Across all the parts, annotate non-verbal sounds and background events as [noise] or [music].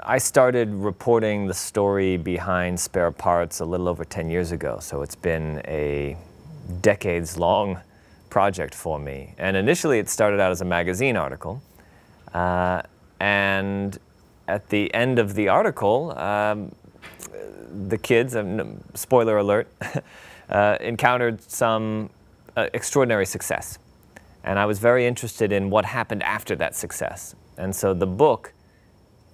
I started reporting the story behind spare parts a little over 10 years ago, so it's been a decades long project for me. And initially it started out as a magazine article. Uh, and at the end of the article, um, the kids, um, spoiler alert, [laughs] uh, encountered some uh, extraordinary success. And I was very interested in what happened after that success. And so the book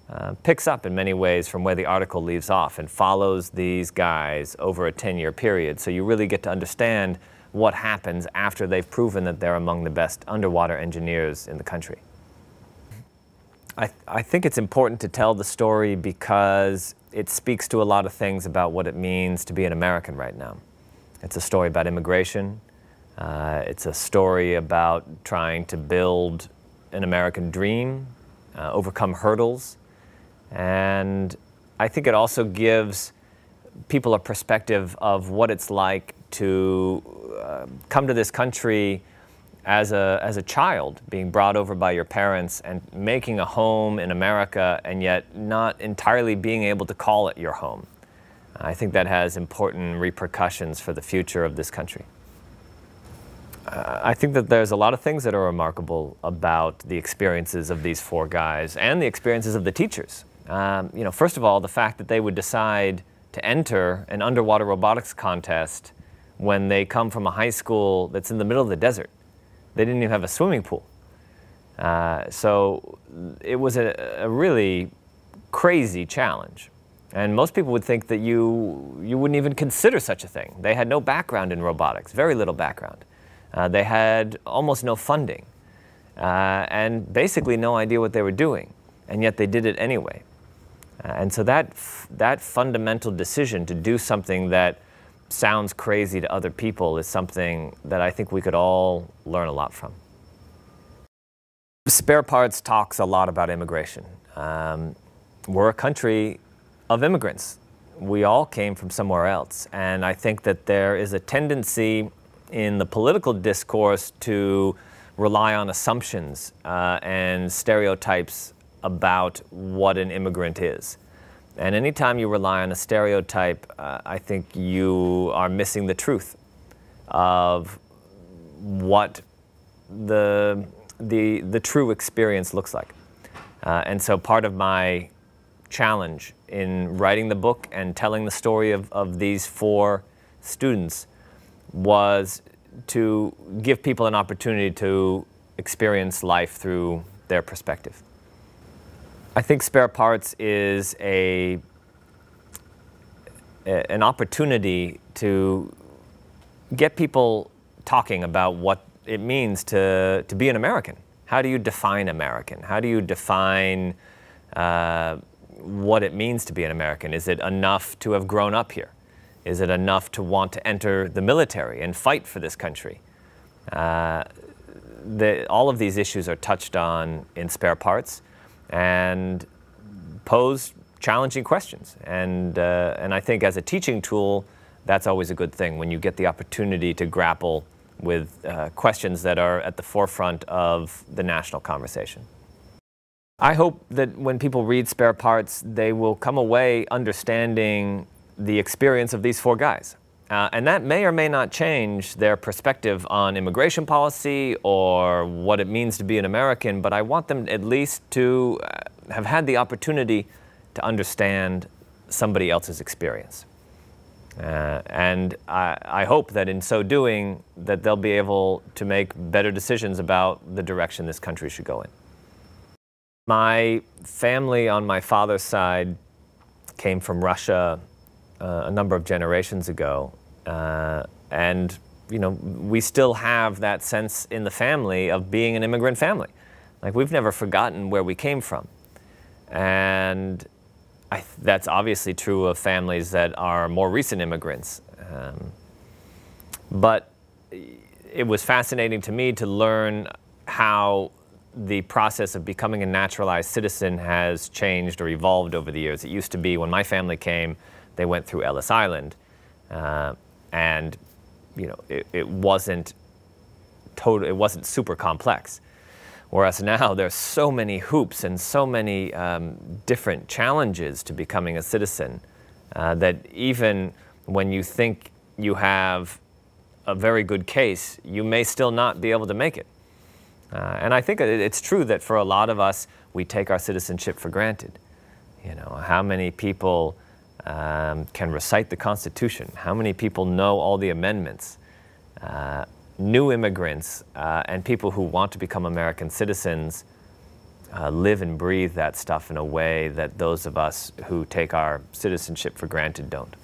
uh, picks up in many ways from where the article leaves off and follows these guys over a 10-year period. So you really get to understand what happens after they've proven that they're among the best underwater engineers in the country. I, th I think it's important to tell the story because it speaks to a lot of things about what it means to be an American right now. It's a story about immigration. Uh, it's a story about trying to build an American dream, uh, overcome hurdles. And I think it also gives people a perspective of what it's like to uh, come to this country as a, as a child, being brought over by your parents and making a home in America and yet not entirely being able to call it your home. I think that has important repercussions for the future of this country. Uh, I think that there's a lot of things that are remarkable about the experiences of these four guys and the experiences of the teachers. Um, you know, first of all, the fact that they would decide to enter an underwater robotics contest when they come from a high school that's in the middle of the desert. They didn't even have a swimming pool. Uh, so it was a, a, really crazy challenge. And most people would think that you, you wouldn't even consider such a thing. They had no background in robotics, very little background. Uh, they had almost no funding uh, and basically no idea what they were doing. And yet they did it anyway. Uh, and so that, that fundamental decision to do something that sounds crazy to other people is something that I think we could all learn a lot from. Spare Parts talks a lot about immigration. Um, we're a country of immigrants. We all came from somewhere else. And I think that there is a tendency in the political discourse to rely on assumptions uh, and stereotypes about what an immigrant is. And anytime you rely on a stereotype, uh, I think you are missing the truth of what the, the, the true experience looks like. Uh, and so part of my challenge in writing the book and telling the story of, of these four students was to give people an opportunity to experience life through their perspective. I think spare parts is a, a, an opportunity to get people talking about what it means to, to be an American. How do you define American? How do you define uh, what it means to be an American? Is it enough to have grown up here? Is it enough to want to enter the military and fight for this country? Uh, the, all of these issues are touched on in spare parts and pose challenging questions. And, uh, and I think as a teaching tool, that's always a good thing when you get the opportunity to grapple with uh, questions that are at the forefront of the national conversation. I hope that when people read Spare Parts, they will come away understanding the experience of these four guys. Uh, and that may or may not change their perspective on immigration policy or what it means to be an American, but I want them at least to uh, have had the opportunity to understand somebody else's experience. Uh, and I, I, hope that in so doing, that they'll be able to make better decisions about the direction this country should go in. My family on my father's side came from Russia uh, a number of generations ago, uh, and you know, we still have that sense in the family of being an immigrant family. Like we've never forgotten where we came from. And th that's obviously true of families that are more recent immigrants. Um, but it was fascinating to me to learn how the process of becoming a naturalized citizen has changed or evolved over the years. It used to be when my family came, they went through Ellis Island. Uh, and you know, it, it wasn't total, it wasn't super complex. Whereas now there's so many hoops and so many um, different challenges to becoming a citizen uh, that even when you think you have a very good case, you may still not be able to make it. Uh, and I think it's true that for a lot of us, we take our citizenship for granted. You know, how many people um, can recite the Constitution? How many people know all the amendments? Uh, new immigrants uh, and people who want to become American citizens uh, live and breathe that stuff in a way that those of us who take our citizenship for granted don't.